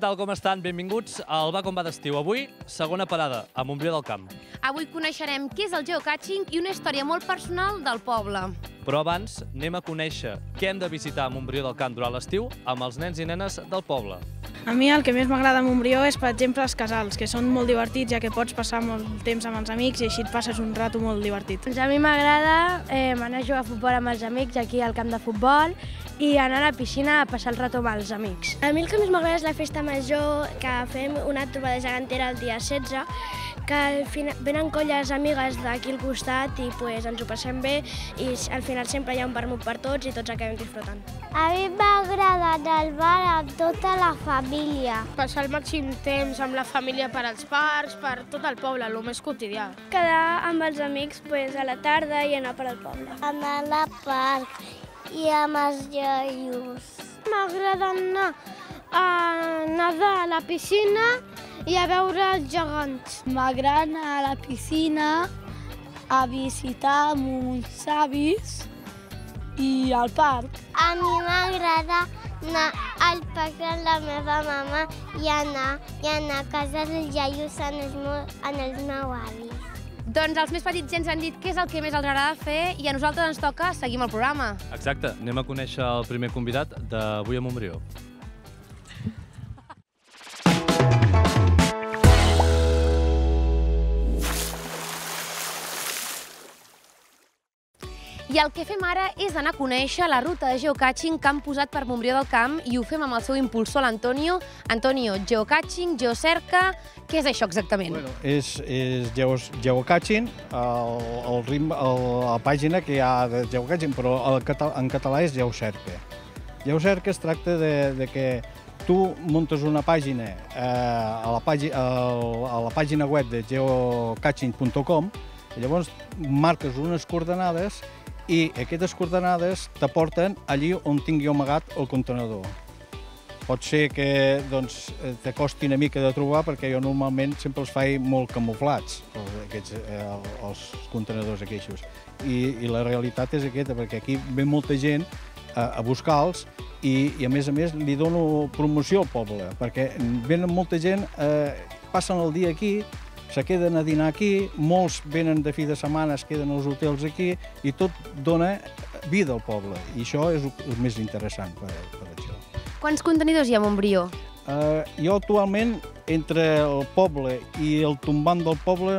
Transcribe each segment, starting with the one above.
tal, com estan? Benvinguts al Va com va d'estiu. Avui, segona parada, a Montbrió del Camp. Avui coneixerem què és el geocaching i una història molt personal del poble. Però abans, anem a conèixer què hem de visitar a Montbrió del Camp durant l'estiu amb els nens i nenes del poble. A mi el que més m'agrada a Montbrió és, per exemple, els casals, que són molt divertits, ja que pots passar molt temps amb els amics i així et passes un rato molt divertit. Doncs a mi m'agrada eh, anar a jugar a futbol amb els amics aquí al camp de futbol i anar a la piscina a passar el rato amb els amics. A mi el que més m'agrada és la festa major, que fem una trobada gegantera el dia 16, que al final venen colles amigues d'aquí al costat i pues, ens ho passem bé i al final sempre hi ha un vermut per tots i tots acabem disfrutant. A mi m'agrada anar al bar amb tota la família. Passar el màxim temps amb la família per als parcs, per tot el poble, el més quotidià. Quedar amb els amics pues, a la tarda i anar per al poble. Anar al parc i amb els iaios. M'agrada anar a nedar a la piscina i a veure els gegants. M'agrada anar a la piscina a visitar mons avis i al parc. A mi m'agrada anar al parc amb la meva mama i anar, i anar a casa dels iaios en els, meu, en els meus avis. Doncs els més petits ja ens han dit què és el que més els agrada fer i a nosaltres ens toca seguir amb el programa. Exacte, anem a conèixer el primer convidat d'avui a Montbrió. I el que fem ara és anar a conèixer la ruta de geocaching que han posat per Montbrió del Camp i ho fem amb el seu impulsor, l'Antonio. Antonio, geocaching, geocerca, què és això exactament? Bueno, és, és geo, geocaching, el, el ritme, el, la pàgina que hi ha de geocaching, però el català, en català és geocerca. Geocerca es tracta de, de que tu muntes una pàgina eh, a, la pàgina, a la pàgina web de geocaching.com llavors marques unes coordenades i aquestes coordenades t'aporten allí on tingui amagat el contenedor. Pot ser que doncs, te costi una mica de trobar perquè jo normalment sempre els faig molt camuflats, aquests, eh, els contenedors aquests. I, I la realitat és aquesta, perquè aquí ve molta gent a, a buscar-los i, i a més a més li dono promoció al poble, perquè venen molta gent, eh, passen el dia aquí, se queden a dinar aquí, molts venen de fi de setmana, es queden als hotels aquí, i tot dona vida al poble, i això és el més interessant per, per això. Quants contenidors hi ha a Montbrió? Uh, jo actualment, entre el poble i el tombant del poble,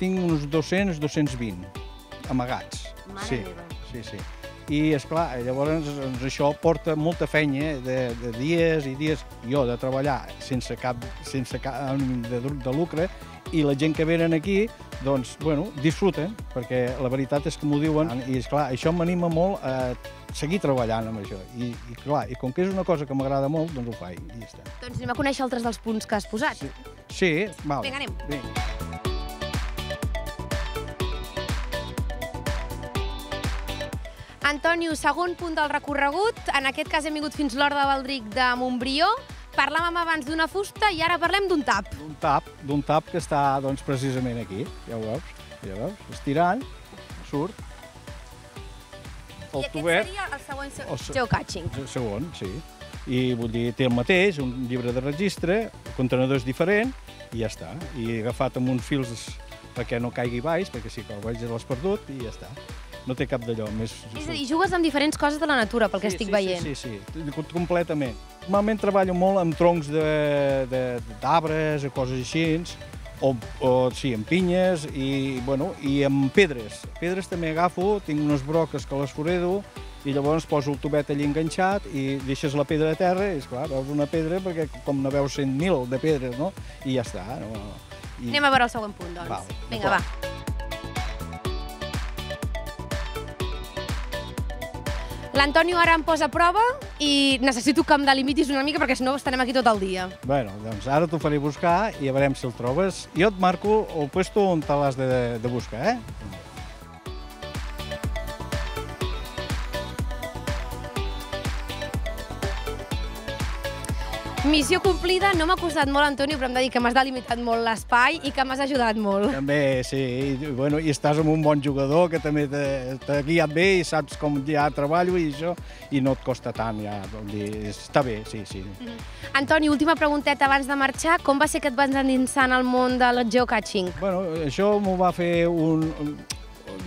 tinc uns 200-220 amagats. Mare sí, meva. sí, sí. I, és clar, llavors doncs, això porta molta feina de, de dies i dies, jo de treballar sense cap, sense cap ànim de, de lucre, i la gent que venen aquí, doncs, bueno, disfruten, perquè la veritat és que m'ho diuen, i és clar, això m'anima molt a seguir treballant amb això. I, i clar, i com que és una cosa que m'agrada molt, doncs ho faig, i ja està. Doncs anem a conèixer altres dels punts que has posat. Sí, sí val. Vinga, anem. Vinga. Antonio, segon punt del recorregut. En aquest cas hem vingut fins l'Hort de Valdric de Montbrió. Parlàvem abans d'una fusta i ara parlem d'un tap. D'un tap, d'un tap que està doncs, precisament aquí, ja ho veus, ja ho veus, estirant, surt. I aquest seria el següent el se- geocaching. El segon, sí. I vull dir, té el mateix, un llibre de registre, el contenedor és diferent, i ja està. I agafat amb uns fils perquè no caigui baix, perquè si cau baix ja l'has perdut, i ja està. No té cap d'allò més... És a dir, jugues amb diferents coses de la natura, pel que sí, estic sí, veient. Sí, sí, sí, completament. Normalment treballo molt amb troncs d'arbres o coses així, o, o sí, amb pinyes i, bueno, i amb pedres. Pedres també agafo, tinc unes broques que les foredo i llavors poso el tubet allí enganxat i deixes la pedra a terra i, esclar, veus una pedra perquè com ne veus 100.000 de pedres, no? I ja està. No? I... Anem a veure el següent punt, doncs. Val, Vinga, va. d'acord. L'Antonio ara em posa a prova i necessito que em delimitis una mica perquè si no estarem aquí tot el dia. Bueno, doncs ara t'ho faré buscar i a veurem si el trobes. Jo et marco el puesto on te l'has de, de buscar, eh? Missió complida, no m'ha costat molt, Antonio, però hem de dir que m'has delimitat molt l'espai i que m'has ajudat molt. També, sí. I, bueno, I estàs amb un bon jugador que també t'ha guiat bé i saps com ja treballo i això, i no et costa tant, ja. Dir, està bé, sí, sí. Antoni, última pregunteta abans de marxar. Com va ser que et vas endinsar en el món del geocaching? Bueno, això m'ho va fer un...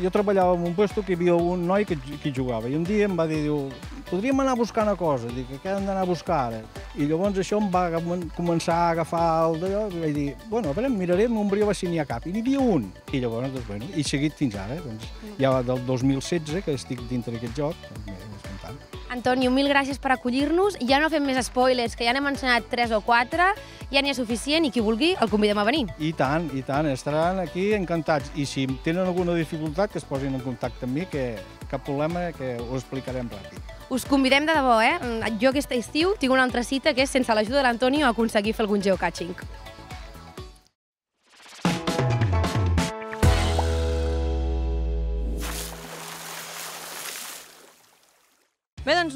Jo treballava en un puesto que hi havia un noi que, que jugava i un dia em va dir, diu, podríem anar a buscar una cosa, dic, què hem d'anar a buscar ara? I llavors això em va començar a agafar el d'allò, i vaig dir, bueno, a veure, miraré a Montbrió a veure si n'hi ha cap. I n'hi havia un. I llavors, doncs, bueno, he seguit fins ara. Doncs, ja del 2016 que estic dintre d'aquest joc, és content. Antonio, mil gràcies per acollir-nos. Ja no fem més spoilers, que ja n'hem ensenyat 3 o 4, ja n'hi ha suficient i qui vulgui el convidem a venir. I tant, i tant, estaran aquí encantats. I si tenen alguna dificultat, que es posin en contacte amb mi, que cap problema, que ho explicarem ràpid. Us convidem de debò, eh? Jo aquest estiu tinc una altra cita que és, sense l'ajuda de l'Antonio, aconseguir fer algun geocaching.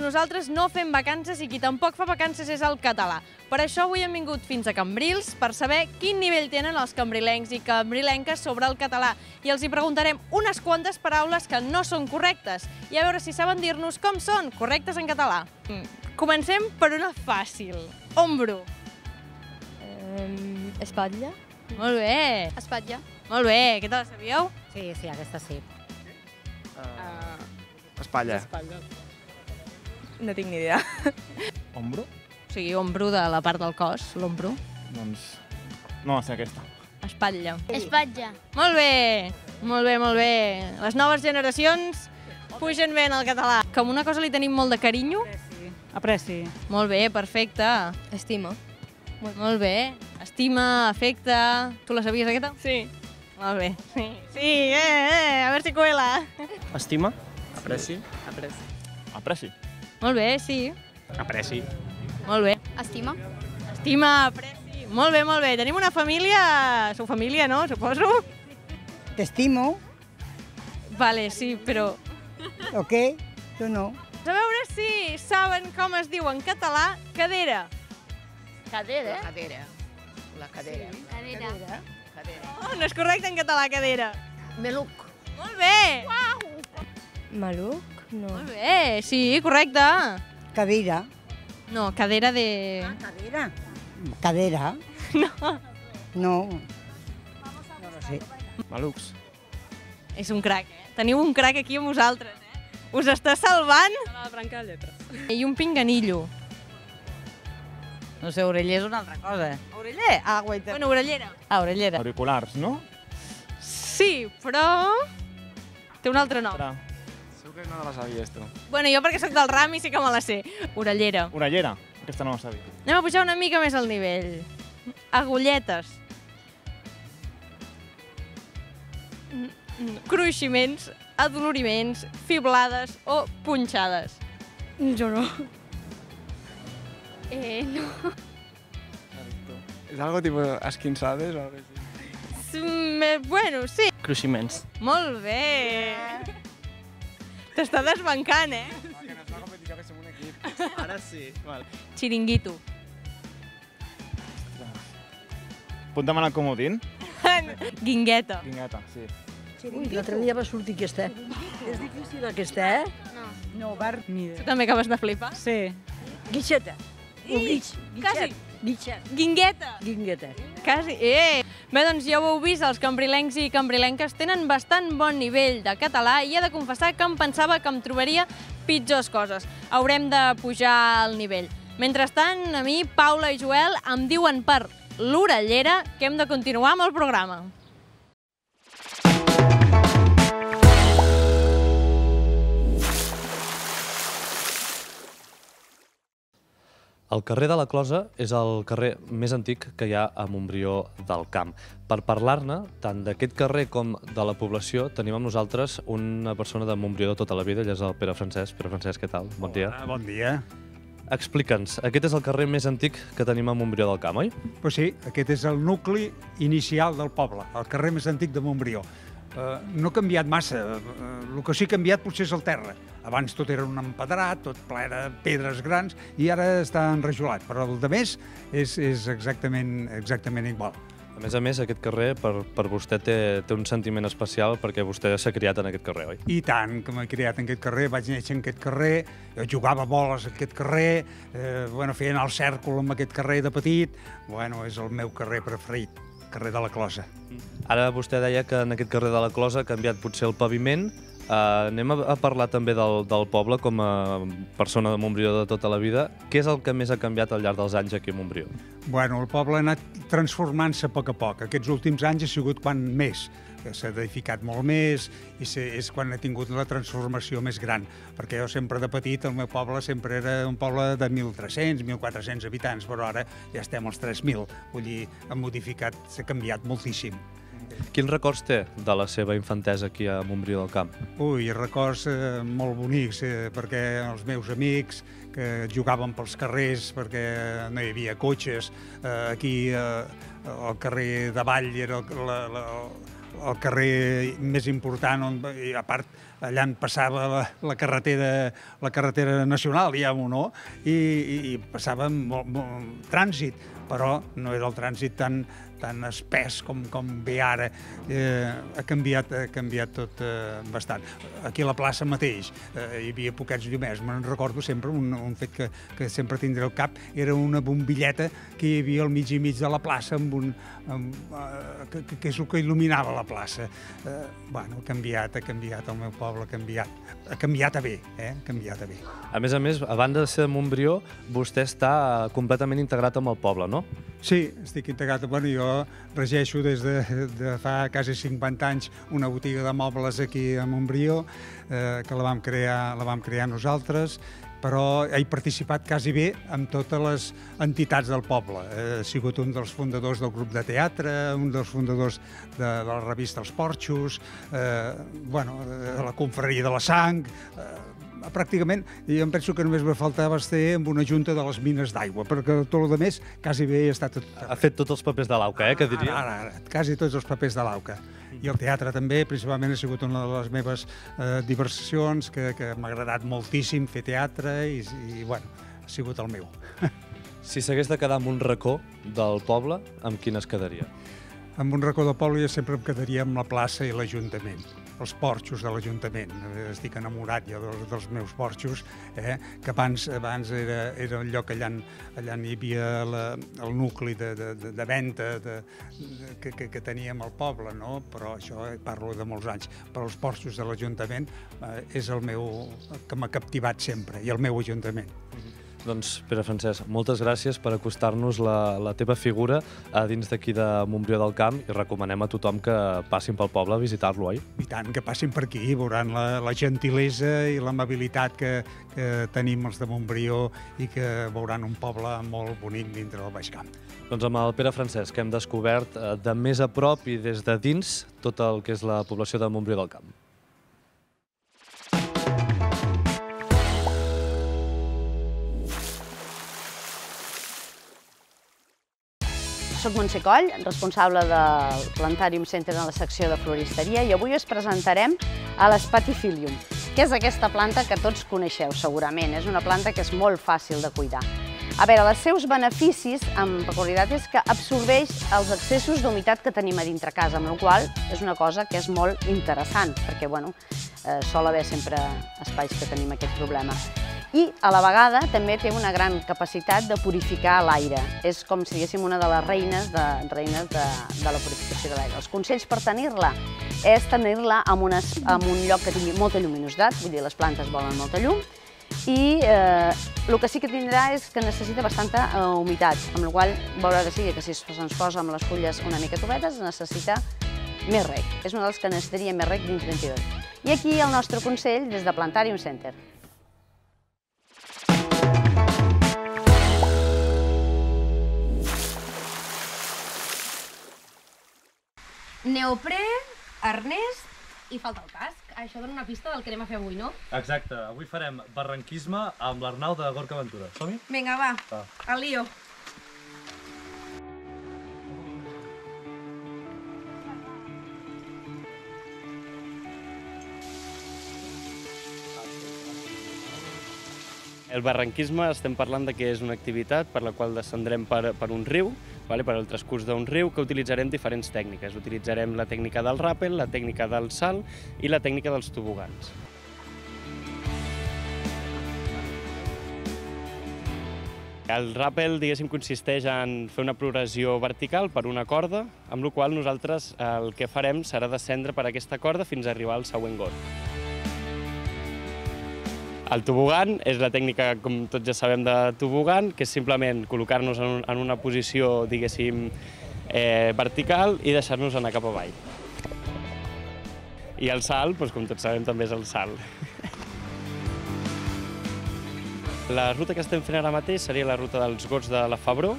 Nosaltres no fem vacances i qui tampoc fa vacances és el català. Per això avui hem vingut fins a Cambrils per saber quin nivell tenen els cambrilencs i cambrilenques sobre el català. I els hi preguntarem unes quantes paraules que no són correctes i a veure si saben dir-nos com són correctes en català. Mm. Comencem per una fàcil. Ombro. Um, espatlla. Molt bé. Espatlla. Molt bé. Què te la sabíeu? Sí, sí, aquesta sí. Uh, Espatlla. Espatlla. No tinc ni idea. Ombro? O sigui, ombro de la part del cos, l'ombro. Doncs... No, sé aquesta. Espatlla. Espatlla. Molt bé, molt bé, molt bé. Les noves generacions pugen bé en el català. Com una cosa li tenim molt de carinyo. Apreci. Molt bé, perfecte. Estima. Molt, molt bé. Estima, afecte... Tu la sabies, aquesta? Sí. Molt bé. Sí, sí eh, eh, a veure si cuela. Estima? Apreci? Apreci. Apreci. Molt bé, sí. Apreci. Molt bé. Estima. Estima, apreci. Molt bé, molt bé. Tenim una família... Sou família, no? Suposo. T'estimo, Vale, sí, però... ok? Tu no. A veure si saben com es diu en català cadera. Cadera. Cadera. La cadera. Cadera. Oh, no és correcte en català, cadera. Meluc. Molt bé. Maluc? No. Molt bé, sí, correcte. Cadira. No, cadera de... cadera? Cadera? No. No. No lo sé. Malucs. És un crac, eh? Teniu un crac aquí amb vosaltres, eh? Us està salvant. La branca de lletres. I un pinganillo. No sé, oreller és una altra cosa. Oreller? Ah, guaita. Bueno, orellera. Ah, orellera. Auriculars, no? Sí, però... Té un altre nom. Segur que no la sabies, tu. Bueno, jo perquè sóc del ram i sí que me la sé. Orellera. Orellera. Aquesta no la sabia. Anem a pujar una mica més al nivell. Agulletes. Cruiximents, adoloriments, fiblades o punxades. Jo no. Eh, no. És algo tipus esquinçades o algo així? Bueno, sí. Cruiximents. Molt bé. T'està desbancant, eh? Que no és una competició, que som un equip. Ara sí. Val. Xiringuito. Apunta'm en el comodín. Guingueta. Guingueta, sí. Ui, l'altre dia va sortir aquesta. És difícil aquesta, eh? No. No, Bar. Ni Tu també acabes de flipar? Sí. Guixeta. Guix. Quasi. Guixet. Guingueta. Guingueta. Quasi. Eh! Bé, doncs ja ho heu vist, els cambrilencs i cambrilenques tenen bastant bon nivell de català i he de confessar que em pensava que em trobaria pitjors coses. Haurem de pujar el nivell. Mentrestant, a mi, Paula i Joel em diuen per l'orellera que hem de continuar amb el programa. El carrer de la Closa és el carrer més antic que hi ha a Montbrió del Camp. Per parlar-ne, tant d'aquest carrer com de la població, tenim amb nosaltres una persona de Montbrió de tota la vida, ell és el Pere Francesc. Pere Francesc, què tal? Bon dia. Ah, bon dia. Explica'ns, aquest és el carrer més antic que tenim a Montbrió del Camp, oi? Pues sí, aquest és el nucli inicial del poble, el carrer més antic de Montbrió. Uh, no ha canviat massa, uh, el que sí que ha canviat potser és el terra. Abans tot era un empedrat, tot ple de pedres grans, i ara està enrajolat. Però el de més és, és exactament, exactament igual. A més a més, aquest carrer per, per vostè té, té un sentiment especial perquè vostè s'ha criat en aquest carrer, oi? I tant, que m'he criat en aquest carrer, vaig néixer en aquest carrer, jo jugava boles en aquest carrer, eh, bueno, feien el cèrcol en aquest carrer de petit, bueno, és el meu carrer preferit, carrer de la Closa. Ara vostè deia que en aquest carrer de la Closa ha canviat potser el paviment. Uh, anem a, a parlar també del, del poble com a persona de Montbrió de tota la vida. Què és el que més ha canviat al llarg dels anys aquí a Montbrió? Bueno, el poble ha anat transformant-se a poc a poc. Aquests últims anys ha sigut quan més, s'ha edificat molt més i és quan ha tingut la transformació més gran. Perquè jo sempre de petit, el meu poble sempre era un poble de 1.300, 1.400 habitants, però ara ja estem als 3.000. Vull dir, ha modificat, s'ha canviat moltíssim. Quins records té de la seva infantesa aquí a Montbrió del Camp? Ui, records eh, molt bonics, eh, perquè els meus amics que jugaven pels carrers perquè no hi havia cotxes, eh, aquí eh, el carrer de Vall era el, la, la, el carrer més important, on, i a part allà en passava la, la, carretera, la carretera nacional, diguem-ho, no? I, i, i passava molt, molt trànsit, però no era el trànsit tan, tan espès com, com ve ara. Eh, ha, canviat, ha canviat tot eh, bastant. Aquí a la plaça mateix eh, hi havia poquets llumers. Me'n recordo sempre un, un fet que, que sempre tindré al cap, era una bombilleta que hi havia al mig i mig de la plaça amb un, amb, eh, que, que és el que il·luminava la plaça. Eh, bueno, ha canviat, ha canviat, el meu poble ha canviat. Ha canviat a bé, eh? Ha canviat a bé. A més a més, a banda de ser de Montbrió, vostè està completament integrat amb el poble, no? Sí, estic integrat. Bueno, jo regeixo des de, de fa quasi 50 anys una botiga de mobles aquí a Montbrió, eh, que la vam, crear, la vam crear nosaltres, però he participat quasi bé amb totes les entitats del poble. He sigut un dels fundadors del grup de teatre, un dels fundadors de, de la revista Els Porxos, eh, bueno, de la confraria de la sang, eh, pràcticament, jo em penso que només me faltava estar amb una junta de les mines d'aigua, perquè tot el més quasi bé he estat... Ha fet tots els papers de l'AUCA, eh, que diria? Ara, ara, quasi tots els papers de l'AUCA. I el teatre també, principalment, ha sigut una de les meves eh, diversions, que, que m'ha agradat moltíssim fer teatre i, i, bueno, ha sigut el meu. Si s'hagués de quedar amb un racó del poble, amb quin es quedaria? Amb un racó del poble jo sempre em quedaria amb la plaça i l'Ajuntament els porxos de l'Ajuntament. Estic enamorat ja dels, dels meus porxos, eh? que abans, abans era, era un lloc allà, allà hi havia la, el nucli de, de, de, de venda de, de, que, que, que teníem al poble, no? però això parlo de molts anys. Però els porxos de l'Ajuntament eh, és el meu, que m'ha captivat sempre, i el meu Ajuntament. Mm -hmm. Doncs, Pere Francesc, moltes gràcies per acostar-nos la, la teva figura a dins d'aquí de Montbrió del Camp i recomanem a tothom que passin pel poble a visitar-lo, oi? I tant, que passin per aquí, veuran la, la gentilesa i l'amabilitat que, que tenim els de Montbrió i que veuran un poble molt bonic dintre del Baix Camp. Doncs amb el Pere Francesc hem descobert eh, de més a prop i des de dins tot el que és la població de Montbrió del Camp. Soc Montse Coll, responsable del Plantarium Center en la secció de floristeria i avui us presentarem a l'Spatifilium, que és aquesta planta que tots coneixeu segurament. És una planta que és molt fàcil de cuidar. A veure, els seus beneficis, amb peculiaritat, és que absorbeix els excessos d'humitat que tenim a dintre casa, amb la qual és una cosa que és molt interessant, perquè bueno, eh, sol haver sempre espais que tenim aquest problema i a la vegada també té una gran capacitat de purificar l'aire. És com si diguéssim una de les reines de, reines de, de la purificació de l'aire. Els consells per tenir-la és tenir-la en, en un lloc que tingui molta lluminositat, vull dir, les plantes volen molta llum, i eh, el que sí que tindrà és que necessita bastanta eh, humitat, amb la qual veurà que sí, que si se'ns posa amb les fulles una mica tovetes necessita més rec. És una dels que necessitaria més rec dins 22. I aquí el nostre consell des de Plantarium Center. Neoprè, arnès i falta el casc. Això dona una pista del que anem a fer avui, no? Exacte. Avui farem barranquisme amb l'Arnau de Gorka Aventura. Som-hi? Vinga, va. Va. Al lío. El barranquisme estem parlant de que és una activitat per la qual descendrem per, per un riu, vale? per el transcurs d'un riu, que utilitzarem diferents tècniques. Utilitzarem la tècnica del ràpel, la tècnica del salt i la tècnica dels tobogans. El ràpel, diguéssim, consisteix en fer una progressió vertical per una corda, amb la qual nosaltres el que farem serà descendre per aquesta corda fins a arribar al següent got. El tobogan és la tècnica, com tots ja sabem, de tobogan, que és simplement col·locar-nos en, en una posició, diguéssim, eh, vertical i deixar-nos anar cap avall. I el salt, doncs, com tots sabem, també és el salt. La ruta que estem fent ara mateix seria la ruta dels gots de la Febró,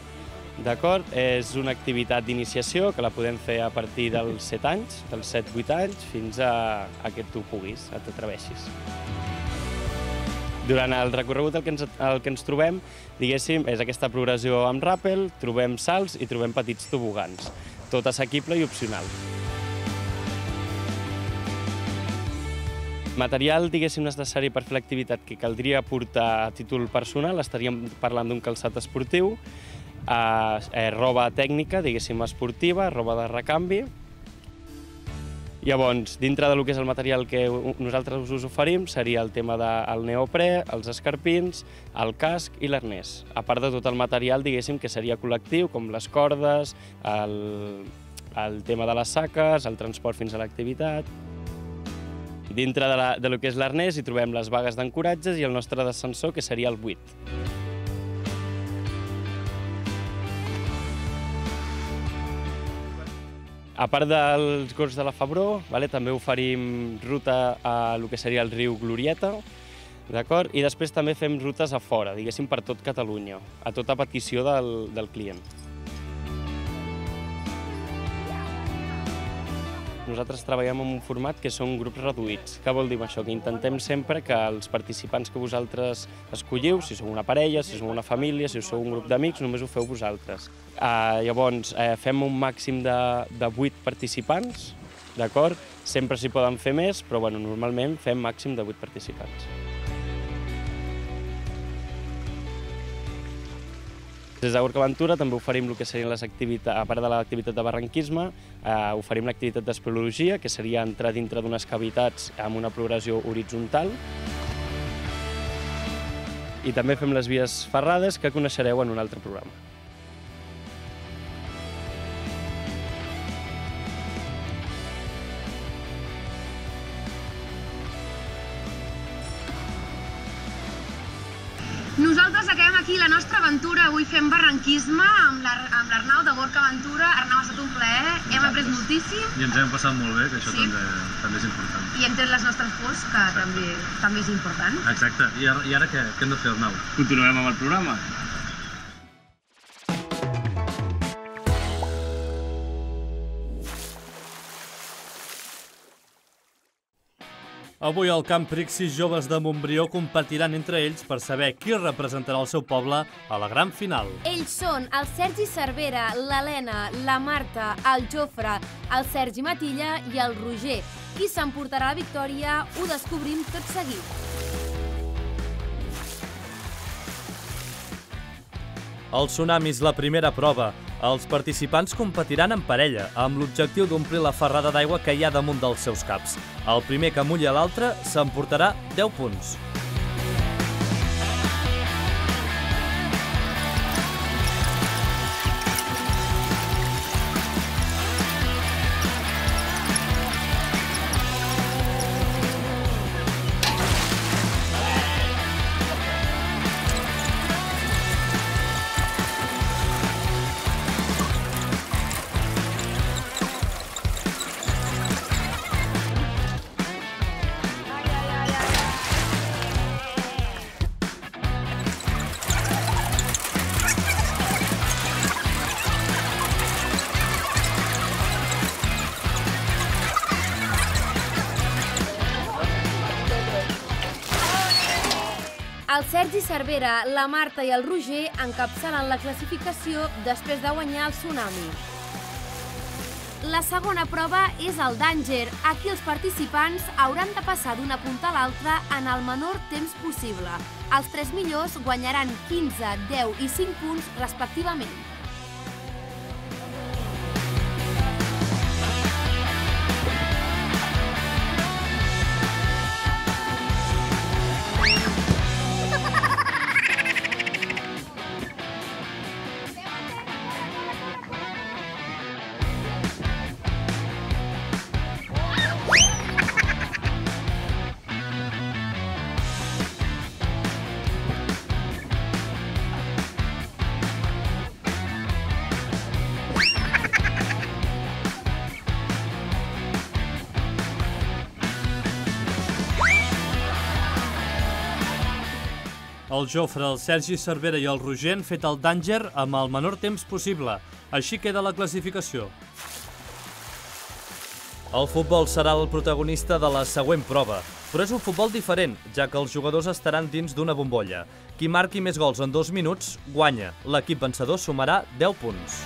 d'acord? És una activitat d'iniciació que la podem fer a partir dels 7 anys, dels 7-8 anys, fins a, a que tu puguis, a t'atreveixis. Durant el recorregut el que, ens, el que ens trobem, diguéssim, és aquesta progressió amb ràpel, trobem salts i trobem petits tobogans. Tot assequible i opcional. Material, diguéssim, necessari per fer l'activitat que caldria portar a títol personal, estaríem parlant d'un calçat esportiu, eh, eh, roba tècnica, diguéssim, esportiva, roba de recanvi. Llavors, dintre del que és el material que nosaltres us oferim, seria el tema del neoprè, els escarpins, el casc i l'arnès. A part de tot el material, diguéssim, que seria col·lectiu, com les cordes, el, el tema de les saques, el transport fins a l'activitat... Dintre de, la, de lo que és l'arnès hi trobem les vagues d'ancoratges i el nostre descensor, que seria el 8. A part dels gots de la Febró, vale, també oferim ruta a lo que seria el riu Glorieta, d'acord? I després també fem rutes a fora, diguéssim, per tot Catalunya, a tota petició del, del client. Nosaltres treballem en un format que són grups reduïts. Què vol dir això? Que intentem sempre que els participants que vosaltres escolliu, si sou una parella, si sou una família, si sou un grup d'amics, només ho feu vosaltres. Uh, llavors, uh, fem un màxim de, de 8 participants, d'acord? Sempre s'hi poden fer més, però bueno, normalment fem màxim de 8 participants. Des d'Urcaventura també oferim el que serien les activitats, a part de l'activitat de barranquisme, eh, oferim l'activitat d'espeleologia, que seria entrar dintre d'unes cavitats amb una progressió horitzontal. I també fem les vies ferrades, que coneixereu en un altre programa. Avui fem barranquisme amb l'Arnau de Gorka Aventura. Arnau, ha estat un plaer, hem après moltíssim. I ens hem passat molt bé, que això Sí. també, també és important. I hem tret les nostres pors, que també, també és important. Exacte. I ara, i ara què? Què hem de fer, Arnau? Continuem amb el programa. Avui al Camp Prixis, joves de Montbrió competiran entre ells per saber qui representarà el seu poble a la gran final. Ells són el Sergi Cervera, l'Helena, la Marta, el Jofre, el Sergi Matilla i el Roger. Qui s'emportarà la victòria ho descobrim tot seguit. El Tsunami és la primera prova. Els participants competiran en parella, amb l'objectiu d'omplir la ferrada d'aigua que hi ha damunt dels seus caps. El primer que mulli a l'altre s'emportarà 10 punts. Sergi Cervera, la Marta i el Roger encapçalen la classificació després de guanyar el Tsunami. La segona prova és el Danger. Aquí els participants hauran de passar d'una punta a l'altra en el menor temps possible. Els tres millors guanyaran 15, 10 i 5 punts respectivament. El Jofre, el Sergi Cervera i el Roger han fet el Danger amb el menor temps possible. Així queda la classificació. El futbol serà el protagonista de la següent prova, però és un futbol diferent, ja que els jugadors estaran dins d'una bombolla. Qui marqui més gols en dos minuts, guanya. L'equip vencedor sumarà 10 punts.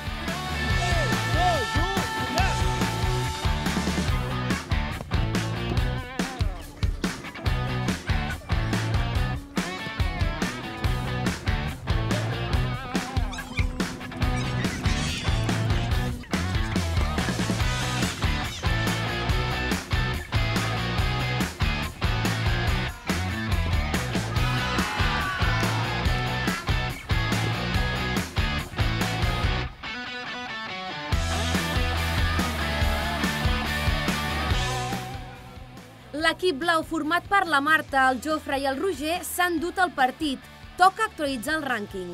L'equip blau format per la Marta, el Jofre i el Roger s'han dut el partit. Toca actualitzar el rànquing.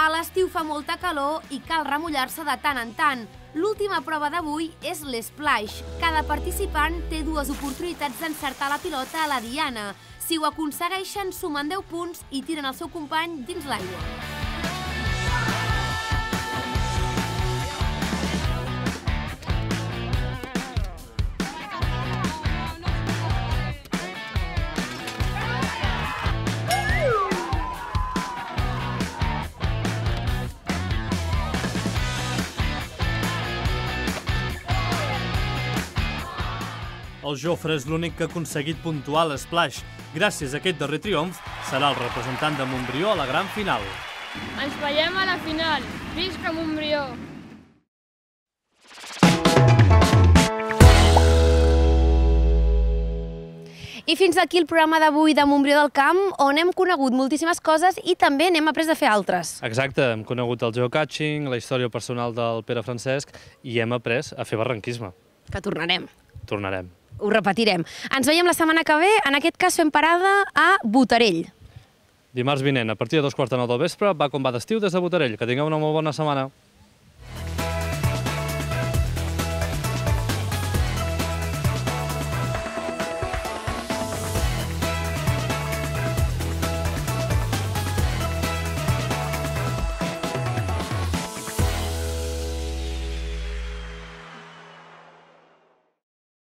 A l'estiu fa molta calor i cal remullar-se de tant en tant. L'última prova d'avui és l'splash. Cada participant té dues oportunitats d'encertar la pilota a la diana. Si ho aconsegueixen, sumen 10 punts i tiren el seu company dins l'aigua. El Jofre és l'únic que ha aconseguit puntuar l'Splash. Gràcies a aquest darrer triomf, serà el representant de Montbrió a la gran final. Ens veiem a la final. Visca Montbrió! I fins aquí el programa d'avui de Montbrió del Camp, on hem conegut moltíssimes coses i també n'hem après de fer altres. Exacte, hem conegut el geocaching, la història personal del Pere Francesc i hem après a fer barranquisme. Que tornarem. Tornarem. Ho repetirem. Ens veiem la setmana que ve, en aquest cas fem parada a Botarell. Dimarts vinent, a partir de dos quarts de nou del vespre, va com va d'estiu des de Botarell. Que tingueu una molt bona setmana.